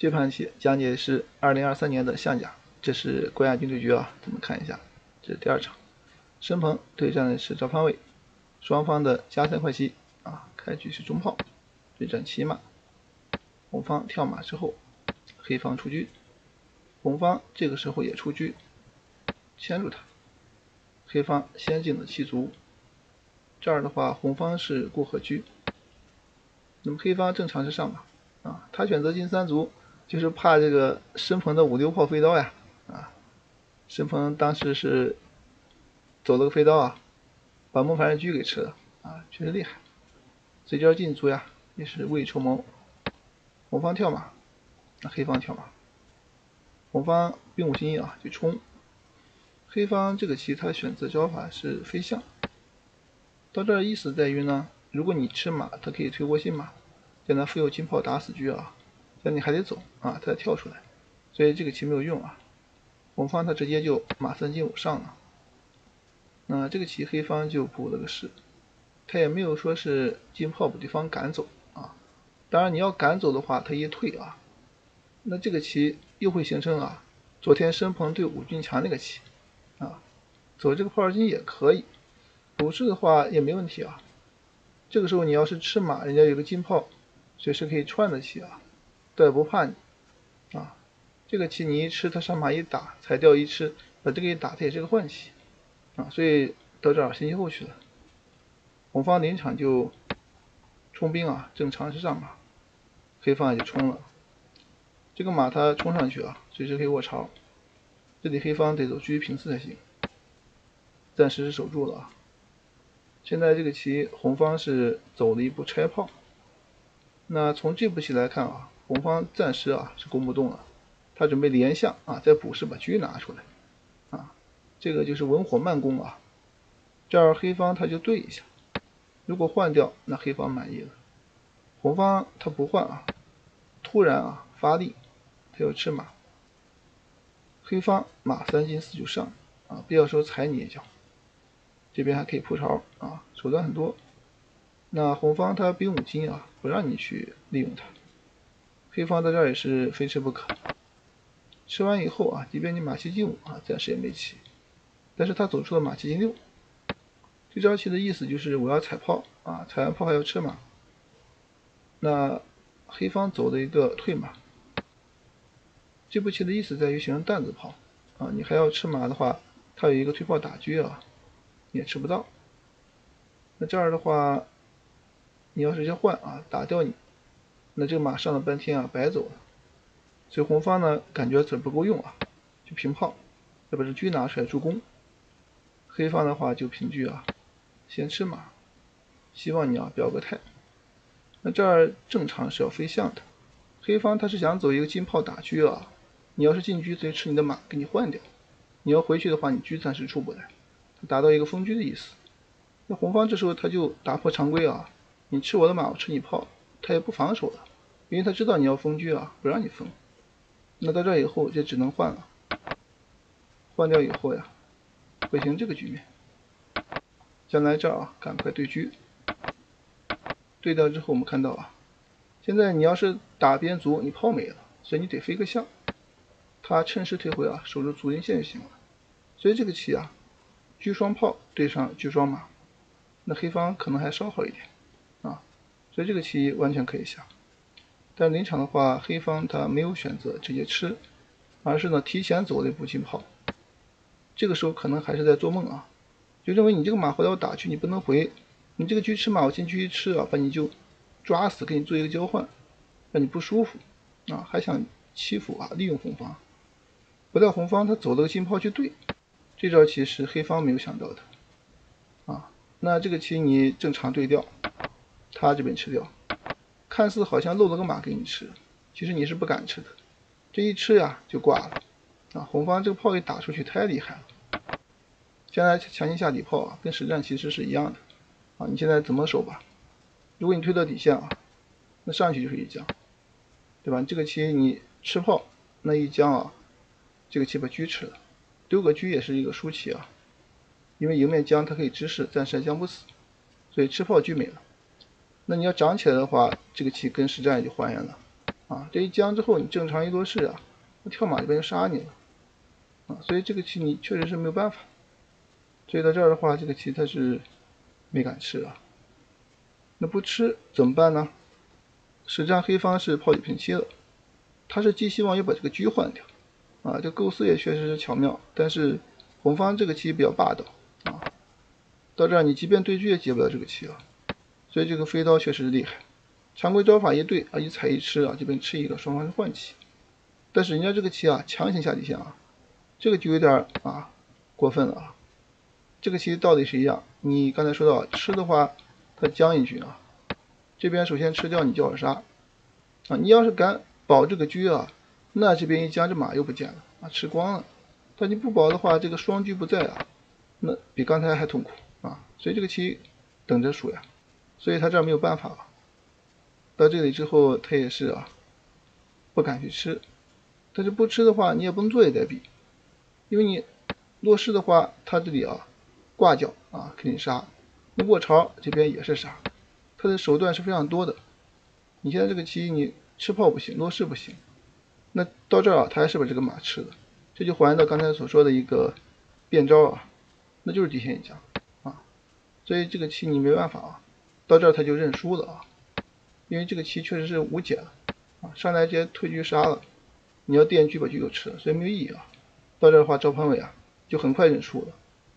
这盘棋讲解是二零二三年的象甲，这是关亚军对局啊，咱们看一下，这是第二场，申鹏对战的是赵方伟，双方的加赛快棋啊，开局是中炮，对战骑马，红方跳马之后，黑方出车，红方这个时候也出车，牵住他，黑方先进的七卒，这儿的话红方是过河车。那么黑方正常是上马，啊，他选择进三卒，就是怕这个申鹏的五六炮飞刀呀，啊，申鹏当时是走了个飞刀啊，把孟凡的车给吃了，啊，确实厉害。这招进卒呀，也是未雨绸缪。红方跳马，那黑方跳马，红方兵五进一啊，就冲。黑方这个棋他选择招法是飞象，到这儿意思在于呢。如果你吃马，他可以推窝心马，将他飞右金炮打死车啊，这样你还得走啊，他再跳出来，所以这个棋没有用啊。红方他直接就马三进五上了，那这个棋黑方就补了个士，他也没有说是进炮把对方赶走啊。当然你要赶走的话，他一退啊，那这个棋又会形成啊，昨天申鹏对武俊强那个棋啊，走这个炮二进也可以，补士的话也没问题啊。这个时候你要是吃马，人家有个进炮，随时可以串的起啊，倒也不怕你啊。这个棋你一吃，他上马一打，踩掉一吃，把这个一打，他也是个换棋啊。所以到这儿先后去了。红方临场就冲兵啊，正常是上马，黑方也就冲了。这个马他冲上去啊，随时可以卧槽。这里黑方得走车平四才行，暂时是守住了啊。现在这个棋，红方是走了一步拆炮。那从这步棋来看啊，红方暂时啊是攻不动了，他准备连象啊，再补士把车拿出来啊，这个就是文火慢攻啊。这儿黑方他就对一下，如果换掉，那黑方满意了。红方他不换啊，突然啊发力，他要吃马，黑方马三进四就上啊，必要时候踩你一脚。这边还可以铺巢啊，手段很多。那红方他兵五进啊，不让你去利用它。黑方在这也是非吃不可。吃完以后啊，即便你马七进五啊，暂时也没棋。但是他走出了马七进六。这招棋的意思就是我要踩炮啊，踩完炮还要吃马。那黑方走的一个退马。这步棋的意思在于形成担子炮啊，你还要吃马的话，他有一个退炮打车啊。你也吃不到，那这儿的话，你要是先换啊，打掉你，那这个马上了半天啊，白走了。所以红方呢，感觉子不够用啊，就平炮，要把这车拿出来助攻。黑方的话就平车啊，先吃马，希望你啊表个态。那这儿正常是要飞象的，黑方他是想走一个金炮打车啊，你要是进车，直接吃你的马，给你换掉。你要回去的话，你车暂时出不来。达到一个封车的意思，那红方这时候他就打破常规啊，你吃我的马，我吃你炮，他也不防守了，因为他知道你要封车啊，不让你封。那到这以后就只能换了，换掉以后呀，会形成这个局面。将来这啊，赶快对车，对掉之后我们看到啊，现在你要是打边卒，你炮没了，所以你得飞个象，他趁势退回啊，守住卒营线就行了。所以这个棋啊。车双炮对上车双马，那黑方可能还稍好一点，所以这个棋完全可以下。但临场的话，黑方他没有选择直接吃，而是呢提前走了一步进炮。这个时候可能还是在做梦啊，就认为你这个马回来我打去你不能回，你这个车吃马我进去一吃啊，把你就抓死，给你做一个交换，让你不舒服啊，还想欺负啊，利用红方。不料红方他走了个进炮去对。这招棋是黑方没有想到的，啊，那这个棋你正常对掉，他这边吃掉，看似好像漏了个马给你吃，其实你是不敢吃的，这一吃呀就挂了，啊，红方这个炮一打出去太厉害了，将来强行下底炮啊，跟实战其实是一样的，啊，你现在怎么守吧？如果你推到底线啊，那上去就是一将，对吧？这个棋你吃炮，那一将啊，这个棋把车吃了。丢个车也是一个输棋啊，因为迎面将它可以直视，暂时还将不死，所以吃炮车没了。那你要涨起来的话，这个棋跟实战也就还原了。啊，这一僵之后，你正常一多士啊，那跳马这边就杀你了，啊，所以这个棋你确实是没有办法。所以到这儿的话，这个棋他是没敢吃啊。那不吃怎么办呢？实战黑方是炮九平七了，他是寄希望要把这个车换掉，啊，这构思也确实是巧妙，但是红方这个棋比较霸道，啊，到这儿你即便对车也解不了这个棋啊，所以这个飞刀确实是厉害。常规招法一对啊，一踩一吃啊，这边吃一个，双方是换棋。但是人家这个棋啊，强行下底线啊，这个就有点啊过分了啊。这个棋到底是一样，你刚才说到吃的话，他将一局啊，这边首先吃掉你叫二杀啊，你要是敢保这个车啊，那这边一将这马又不见了啊，吃光了。但你不保的话，这个双车不在啊，那比刚才还痛苦啊。所以这个棋等着输呀，所以他这儿没有办法了。到这里之后，他也是啊，不敢去吃。但是不吃的话，你也不能坐以待毙，因为你落士的话，他这里啊挂角啊肯定杀，你卧槽这边也是杀，他的手段是非常多的。你现在这个棋你吃炮不行，落士不行，那到这儿啊，他还是把这个马吃了，这就还原到刚才所说的一个变招啊，那就是底线一将啊，所以这个棋你没办法啊，到这儿他就认输了啊。因为这个棋确实是无解了啊，上来直接退车杀了，你要电车把车又吃了，所以没有意义啊。到这儿的话，赵鹏伟啊就很快认输了，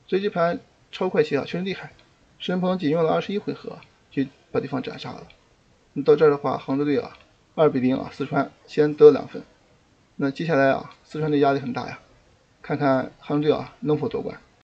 所以这盘超快棋啊确实厉害，申鹏仅用了二十一回合就把对方斩杀了。那到这儿的话，杭州队啊二比零啊，四川先得两分。那接下来啊，四川队压力很大呀，看看杭州队啊能否夺冠。